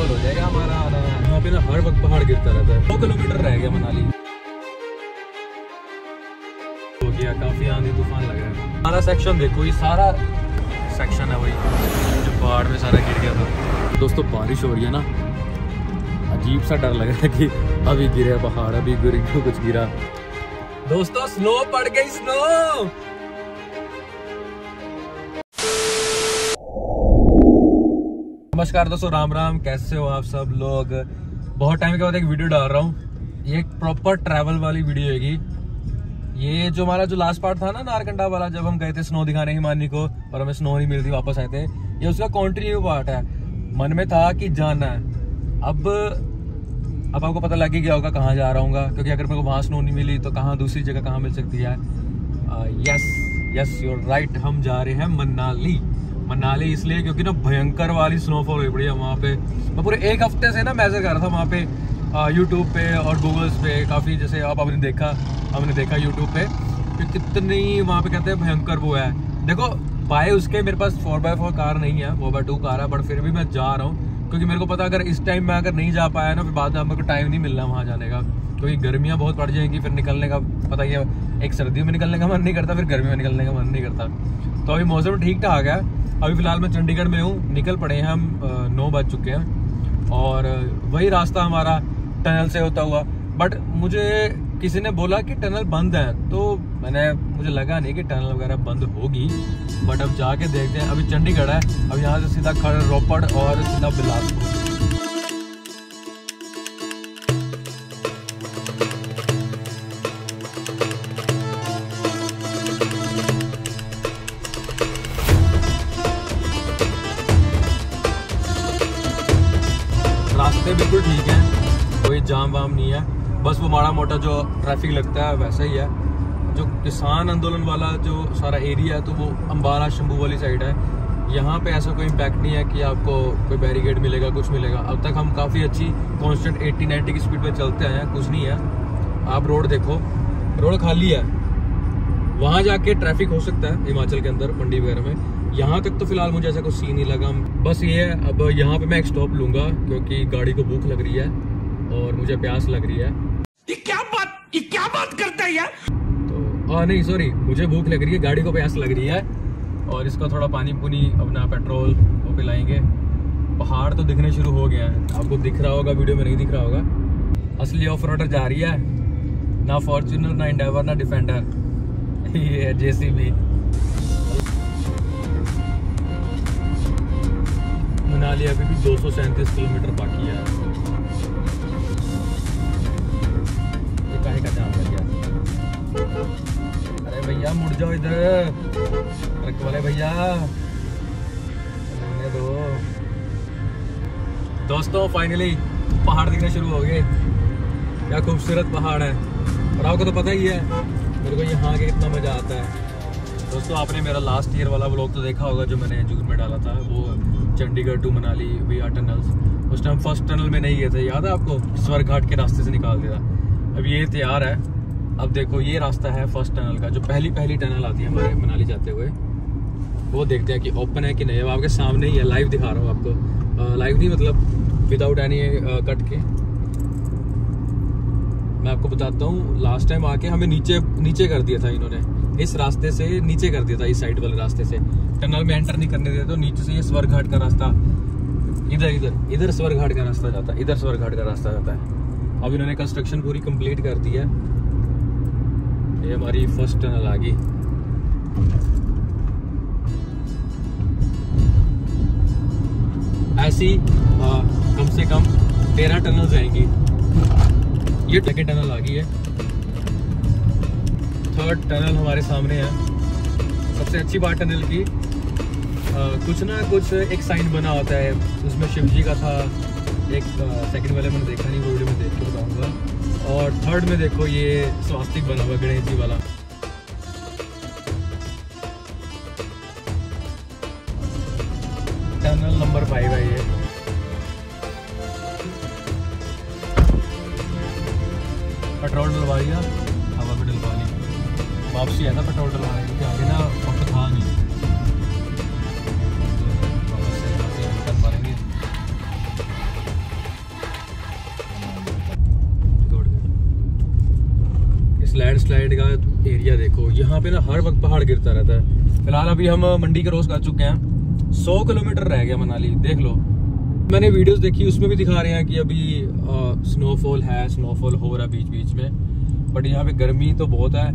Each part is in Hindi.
सफल हो जाएगा हमारा आना वहाँ पे ना हर वक्त पहाड़ गिरता रहता है। दो किलोमीटर रह गया मनाली। हो गया, काफ़ी आंधी तूफ़ान लग रहा है। हमारा सेक्शन देखो, ये सारा सेक्शन है वही जो पहाड़ में सारा गिर गया था। दोस्तों, बारिश हो रही है ना। अजीब सा डर लग रहा है कि अभी गिरे पहाड़, अभी गिर कुछ गिरा। दोस्तों स्नो पड़ गई स्नो नमस्कार दोस्तों, राम राम, कैसे हो आप सब लोग? बहुत टाइम के बाद एक वीडियो डाल रहा हूँ। ये एक प्रॉपर ट्रैवल वाली वीडियो होगी। ये जो हमारा जो लास्ट पार्ट था ना, नारकंडा वाला, जब हम गए थे स्नो दिखाने हिमानी को और हमें स्नो नहीं मिलती वापस आए थे, ये उसका कॉन्टिन्यू पार्ट है। मन में था कि जाना है। अब अब आपको पता लग ही गया होगा कहाँ जा रहा हूँ क्योंकि अगर मेरे को वहाँ स्नो नहीं मिली तो कहाँ दूसरी जगह कहाँ मिल सकती है? यस यस यूर राइट हम जा रहे हैं मनाली। मनाली, इसलिए क्योंकि ना भयंकर वाली स्नोफॉल हुई पड़ी है वहाँ पे। मैं पूरे एक हफ़्ते से ना मैसेज कर रहा था वहाँ पे यूट्यूब पे और गूगल्स पे, काफ़ी जैसे आप आपने देखा हमने देखा यूट्यूब पे, कि कितनी वहाँ पे कहते हैं भयंकर वो है। देखो, बाय उसके मेरे पास फोर बाय फोर कार नहीं है फोर बाय टू कार है बट फिर भी मैं जा रहा हूँ, क्योंकि मेरे को पता अगर इस टाइम में अगर नहीं जा पाया ना, फिर बाद में मेरे को टाइम नहीं मिलना वहाँ जाने का। क्योंकि गर्मियाँ बहुत पड़ जाएँगी, फिर निकलने का पता ही है, एक सर्दियों में निकलने का मन नहीं करता, फिर गर्मी में निकलने का मन नहीं करता। तो अभी मौसम ठीक ठाक है अभी फ़िलहाल मैं चंडीगढ़ में हूँ। निकल पड़े हैं हम नौ बज चुके हैं। और वही रास्ता हमारा टनल से होता हुआ। बट मुझे किसी ने बोला कि टनल बंद है तो मैंने, मुझे लगा नहीं कि टनल वगैरह बंद होगी। बट अब जाके देखते हैं। अभी चंडीगढ़ है। अब यहाँ से सीधा खड़ रोपड़ और सीधा बिलासपुर। बस वो माड़ा मोटा जो ट्रैफ़िक लगता है, वैसा ही है। जो किसान आंदोलन वाला जो सारा एरिया है तो वो अम्बाला शंभू वाली साइड है। यहाँ पे ऐसा कोई इम्पैक्ट नहीं है कि आपको कोई बैरिकेड मिलेगा, कुछ मिलेगा। अब तक हम काफ़ी अच्छी कांस्टेंट 80 90 की स्पीड पे चलते हैं, कुछ नहीं है। आप रोड देखो। रोड खाली है। वहाँ जाके ट्रैफ़िक हो सकता है, हिमाचल के अंदर, मंडी वगैरह में। यहाँ तक तो फ़िलहाल मुझे ऐसा कुछ सीन नहीं लगा। बस ये है, अब यहाँ पे मैं एक स्टॉप लूँगा, क्योंकि गाड़ी को भूख लग रही है। और मुझे प्यास लग रही है। ये क्या बात ये क्या बात करता है यार? तो आ, नहीं सॉरी मुझे भूख लग रही है गाड़ी को प्यास लग रही है। और इसका थोड़ा पानी पुनी अपना पेट्रोल वो पिलाएँगे। पहाड़ तो दिखने शुरू हो गया है। आपको दिख रहा होगा वीडियो में नहीं दिख रहा होगा। असली ऑफ़ रोडर जा रही है। ना फॉर्चुनर ना इंडेवर ना डिफेंडर ये जेसीबी मनाली अभी भी दो किलोमीटर बाकी है। अरे भैया, मुड़ जाओ इधर। ट्रक वाले भैया। दो। दोस्तों फाइनली पहाड़ दिखने शुरू हो गए। क्या खूबसूरत पहाड़ है। और आपको तो पता ही है, मेरे को यहाँ के कितना मज़ा आता है। दोस्तों, आपने मेरा लास्ट ईयर वाला ब्लॉग तो देखा होगा जो मैंने जून में डाला था। वो Chandigarh to Manali we are tunnels उस टाइम फ़र्स्ट टनल में नहीं गए थे, याद है आपको? स्वर्ग घाट के रास्ते से निकाल दिया। अब ये तैयार है। अब देखो, ये रास्ता है फ़र्स्ट टनल का, जो पहली पहली टनल आती है हमारे मनाली जाते हुए। वो देखते हैं कि ओपन है कि नहीं। अब आपके सामने ही है लाइव दिखा रहा हूँ आपको। लाइव नहीं मतलब विदाउट एनी कट के। मैं आपको बताता हूँ लास्ट टाइम आके हमें नीचे नीचे कर दिया था इन्होंने। इस रास्ते से नीचे कर दिया था, इस साइड वाले रास्ते से। टनल में एंटर नहीं करने देते तो नीचे से ये स्वर्ग घाट का रास्ता। इधर इधर। इधर स्वर्ग घाट का रास्ता जाता है। इधर स्वर्ग घाट का रास्ता जाता है। अब इन्होंने कंस्ट्रक्शन पूरी कंप्लीट कर दी है। ये हमारी फ़र्स्ट टनल आ गई। ऐसी आ, कम से कम तेरह टनल जाएँगी ये सेकेंड टनल आ गई है। थर्ड टनल हमारे सामने है। सबसे अच्छी बात टनल की आ, कुछ ना कुछ एक साइन बना होता है। उसमें शिव जी का था एक सेकंड वाले मैंने देखा नहीं, वो वीडियो में देख के बताऊँगा। और थर्ड में देखो, ये स्वास्तिक बना हुआ, गणेश जी वाला। टनल नंबर फाइव है ये। पेट्रोल डलवा लिया, हवा भी डलवा ली। वापसी है ना पेट्रोल डलवाने क्योंकि आगे ना पंप था नहीं। स्लाइड स्लाइड का एरिया देखो। यहाँ पे ना हर वक्त पहाड़ गिरता रहता है। फ़िलहाल अभी हम मंडी क्रॉस कर चुके हैं। सौ किलोमीटर रह गया मनाली, देख लो। मैंने वीडियोस देखी, उसमें भी दिखा रहे हैं कि अभी स्नोफॉल है स्नोफॉल हो रहा है बीच बीच में। बट यहाँ पे गर्मी तो बहुत है।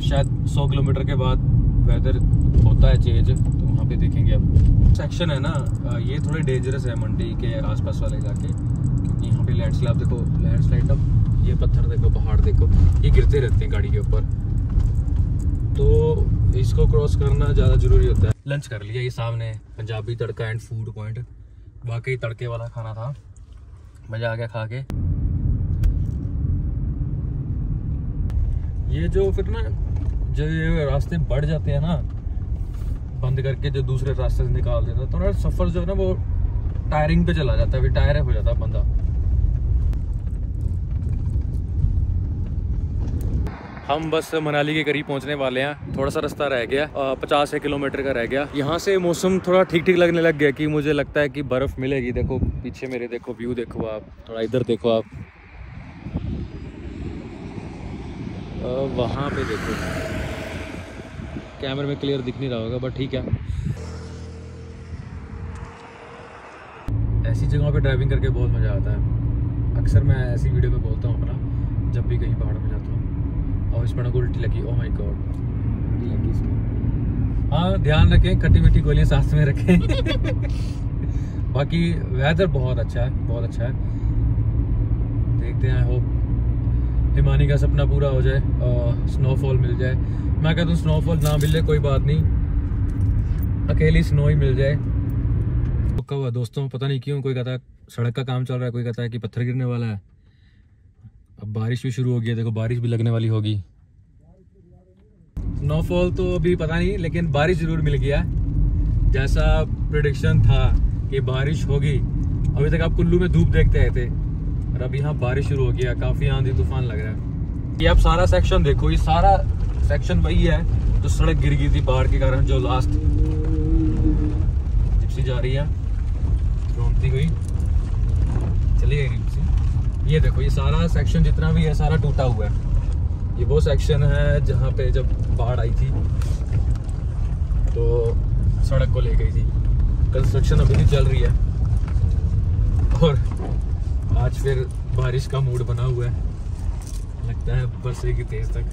शायद सौ किलोमीटर के बाद वेदर होता है चेंज तो वहाँ पे देखेंगे अब। सेक्शन है ना ये थोड़े डेंजरस है मंडी के आसपास वाले इलाके। क्योंकि यहाँ पे लैंडस्लाइड देखो लैंडस्लाइड अब ये पत्थर देखो, पहाड़ देखो, ये गिरते रहते हैं गाड़ी के ऊपर। तो इसको क्रॉस करना ज़्यादा ज़रूरी होता है। लंच कर लिया ये सामने, Punjabi Tadka and food point वाकई तड़के वाला खाना था। मज़ा आ गया खा के। ये जो फिर ना, जो ये रास्ते बढ़ जाते हैं ना, बंद करके जो दूसरे रास्ते से निकाल देता है ना सफ़र जो है ना वो टायरिंग पे चला जाता है फिर टायर हो जाता है बंदा। हम बस मनाली के करीब पहुँचने वाले हैं। थोड़ा सा रास्ता रह गया पचास एक किलोमीटर का रह गया। यहाँ से मौसम थोड़ा ठीक ठीक लगने लग गया कि मुझे लगता है कि बर्फ़ मिलेगी। देखो, पीछे मेरे देखो, व्यू देखो आप, थोड़ा इधर देखो आप। वहाँ पे देखो। कैमरे में क्लियर दिख नहीं रहा होगा, बट ठीक है। ऐसी जगहों पे ड्राइविंग करके बहुत मज़ा आता है। अक्सर मैं ऐसी वीडियो में बोलता हूँ अपना जब भी कहीं पहाड़ में जाता हूँ और इस पर को उल्टी लगी ओ माय गॉड उल्टी लगी इसको हाँ ध्यान रखें, खट्टी मीठी गोलियाँ साथ में रखें। बाकी वेदर बहुत अच्छा है, बहुत अच्छा है। देखते हैं होप हिमानी का सपना पूरा हो जाए और स्नोफॉल मिल जाए। मैं कहता हूँ स्नोफॉल ना मिले, कोई बात नहीं। अकेली स्नो ही मिल जाए। रुका हुआ, दोस्तों, पता नहीं क्यों, कोई कहता है, सड़क का काम चल रहा है, कोई कहता है कि पत्थर गिरने वाला है। अब बारिश भी शुरू हो गई है, देखो, बारिश भी लगने वाली होगी। स्नोफॉल तो अभी पता नहीं, लेकिन बारिश ज़रूर मिल गया। जैसा प्रडिक्शन था कि बारिश होगी, अभी तक आप कुल्लू में धूप देखते आए थे, और अब यहाँ बारिश शुरू हो गया काफ़ी आंधी तूफ़ान लग रहा है। ये आप सारा सेक्शन देखो, ये सारा सेक्शन वही है जो सड़क गिर गई थी बाढ़ के कारण, जो लास्ट जिप्सी जा रही है। रोमती हुई। चली गई जिप्सी ये देखो, ये सारा सेक्शन जितना भी है, सारा टूटा हुआ है। ये वो सेक्शन है जहाँ पे जब बाढ़ आई थी तो सड़क को ले गई थी। कंस्ट्रक्शन अभी भी चल रही है। और आज फिर बारिश का मूड बना हुआ है। लगता है बरसेगी तेज तक।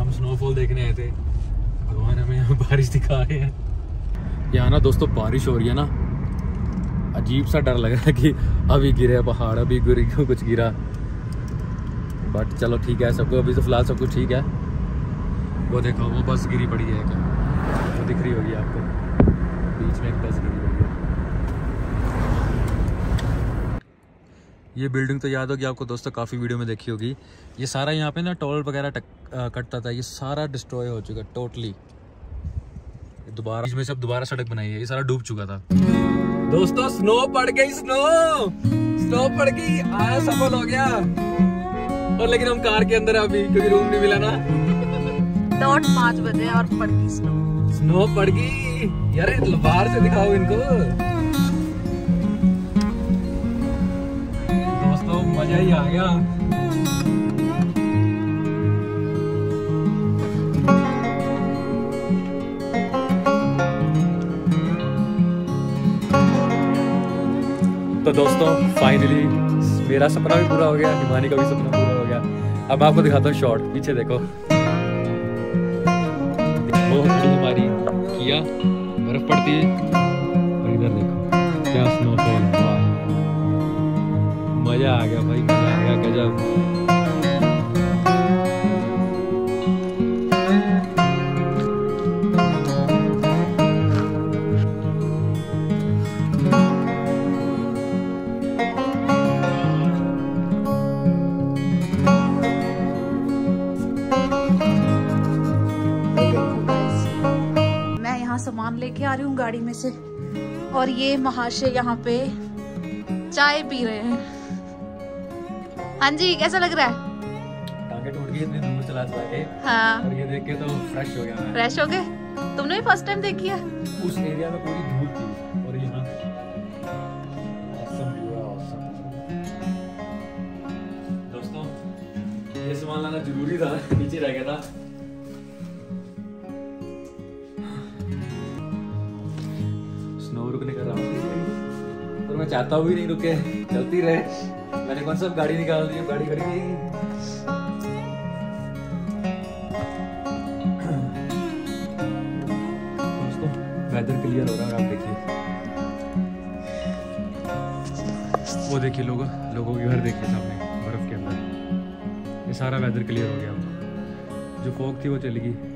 हम स्नोफॉल देखने आए थे। भगवान हमें यहाँ बारिश दिखा रहे हैं। यहाँ ना दोस्तों बारिश हो रही है ना। अजीब सा डर लग रहा है कि अभी गिरे पहाड़, अभी गिर कुछ गिरा। बट चलो ठीक है, सबको अभी तो फ़िलहाल सब कुछ ठीक है। वो देखो, वो बस गिरी पड़ी है एक। वो दिख रही होगी आपको। बीच में एक बस गिरी हुई है। ये बिल्डिंग तो याद होगी आपको दोस्तों, काफ़ी वीडियो में देखी होगी। ये सारा यहाँ पे ना टोल वगैरह कटता था। ये सारा डिस्ट्रॉय हो चुका टोटली दोबारा इसमें सब दोबारा सड़क बनाई है। ये सारा डूब चुका था। दोस्तों स्नो पड़ गई स्नो स्नो पड़ गई, आया सफल हो गया। और लेकिन हम कार के अंदर अभी क्योंकि रूम नहीं मिला ना। डॉट पाँच बजे और पड़गी स्नो स्नो पड़गी। यार बाहर से दिखाओ इनको। दोस्तों मज़ा ही आ गया। तो दोस्तों फाइनली मेरा सपना भी पूरा हो गया हिमानी का भी सपना पूरा। अब आपको दिखाता हूँ शॉर्ट पीछे देखो। हमारी किया, बर्फ़ पड़ती है। और इधर देखो, क्या स्नोफॉल मज़ा आ गया भाई, मज़ा आ गया, गजब। सामान लेके आ रही हूँ गाड़ी में से। और ये महाशय यहाँ पे चाय पी रहे हैं। हाँ जी कैसा लग रहा है? टांगे टूट गई इतनी दूर चला हाँ। और ये देख के तो फ्रेश हो गया फ्रेश हो गए? तुमने भी फ़र्स्ट टाइम देखी है? उस एरिया में पूरी धूप थी और यहाँ। दोस्तों ये सामान लाना ज़रूरी था नीचे रह गया था। चाहता भी नहीं रुके। चलती रहे। मैंने कौन सा गाड़ी निकाल दी? गाड़ी खड़ी दोस्तों वेदर क्लियर हो रहा है आप देखिए। वो देखिए लोग, लोगों के घर देखिए सामने, बर्फ़ के अंदर। ये सारा वेदर क्लियर हो गया जो फोक थी वो चली गई।